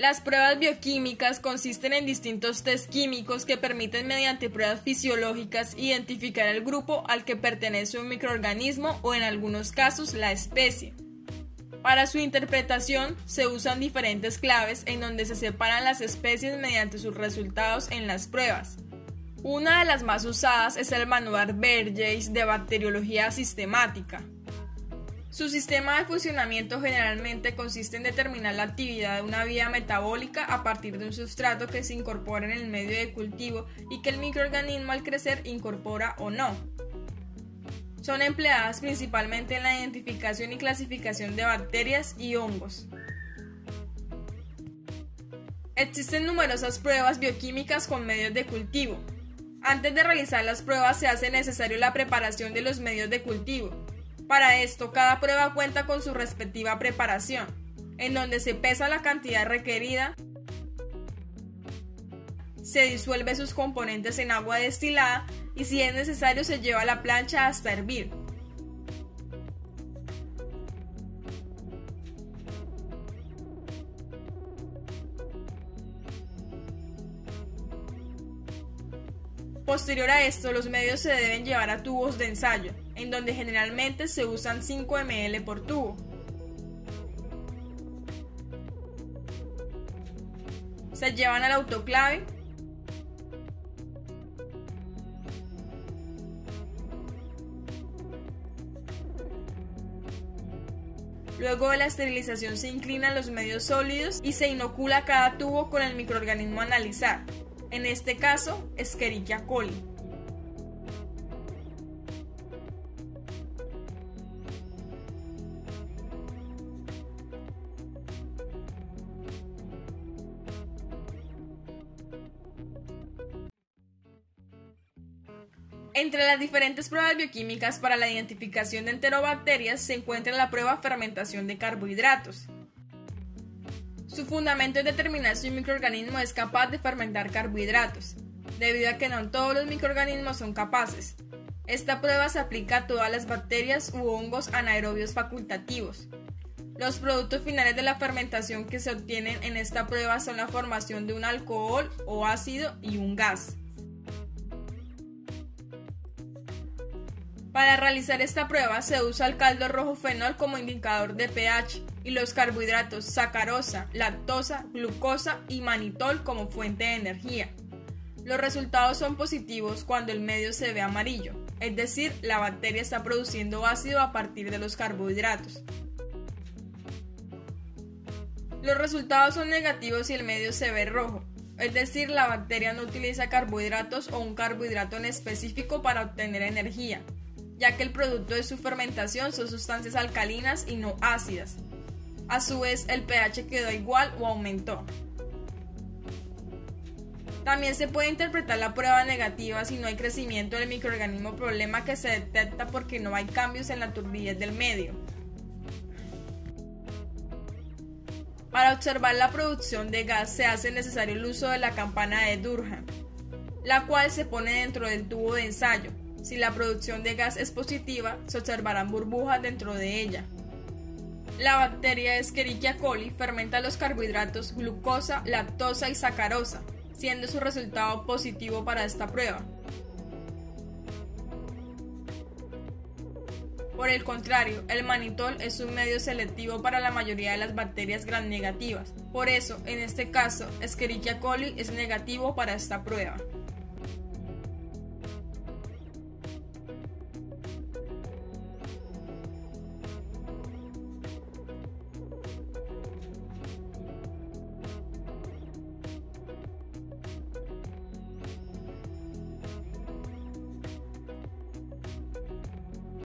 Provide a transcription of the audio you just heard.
Las pruebas bioquímicas consisten en distintos test químicos que permiten mediante pruebas fisiológicas identificar el grupo al que pertenece un microorganismo o en algunos casos la especie. Para su interpretación se usan diferentes claves en donde se separan las especies mediante sus resultados en las pruebas. Una de las más usadas es el manual Vergeis de bacteriología sistemática. Su sistema de funcionamiento generalmente consiste en determinar la actividad de una vía metabólica a partir de un sustrato que se incorpora en el medio de cultivo y que el microorganismo al crecer incorpora o no. Son empleadas principalmente en la identificación y clasificación de bacterias y hongos. Existen numerosas pruebas bioquímicas con medios de cultivo. Antes de realizar las pruebas se hace necesario la preparación de los medios de cultivo, para esto, cada prueba cuenta con su respectiva preparación, en donde se pesa la cantidad requerida, se disuelve sus componentes en agua destilada y si es necesario se lleva a la plancha hasta hervir. Posterior a esto, los medios se deben llevar a tubos de ensayo, en donde generalmente se usan 5 ml por tubo. Se llevan al autoclave Luego de la esterilización se inclinan los medios sólidos y se inocula cada tubo con el microorganismo a analizar en este caso Escherichia coli. Entre las diferentes pruebas bioquímicas para la identificación de enterobacterias se encuentra la prueba fermentación de carbohidratos, su fundamento es determinar si un microorganismo es capaz de fermentar carbohidratos, debido a que no todos los microorganismos son capaces. Esta prueba se aplica a todas las bacterias u hongos anaerobios facultativos. Los productos finales de la fermentación que se obtienen en esta prueba son la formación de un alcohol o ácido y un gas. Para realizar esta prueba se usa el caldo rojo fenol como indicador de pH y los carbohidratos sacarosa, lactosa, glucosa y manitol como fuente de energía. Los resultados son positivos cuando el medio se ve amarillo, es decir, la bacteria está produciendo ácido a partir de los carbohidratos. Los resultados son negativos si el medio se ve rojo, es decir, la bacteria no utiliza carbohidratos o un carbohidrato en específico para obtener energía, ya que el producto de su fermentación son sustancias alcalinas y no ácidas. A su vez, el pH quedó igual o aumentó. También se puede interpretar la prueba negativa si no hay crecimiento del microorganismo, problema que se detecta porque no hay cambios en la turbidez del medio. Para observar la producción de gas se hace necesario el uso de la campana de Durham, la cual se pone dentro del tubo de ensayo. Si la producción de gas es positiva, se observarán burbujas dentro de ella. La bacteria Escherichia coli fermenta los carbohidratos glucosa, lactosa y sacarosa, siendo su resultado positivo para esta prueba. Por el contrario, el manitol es un medio selectivo para la mayoría de las bacterias gram negativas. Por eso, en este caso, Escherichia coli es negativo para esta prueba.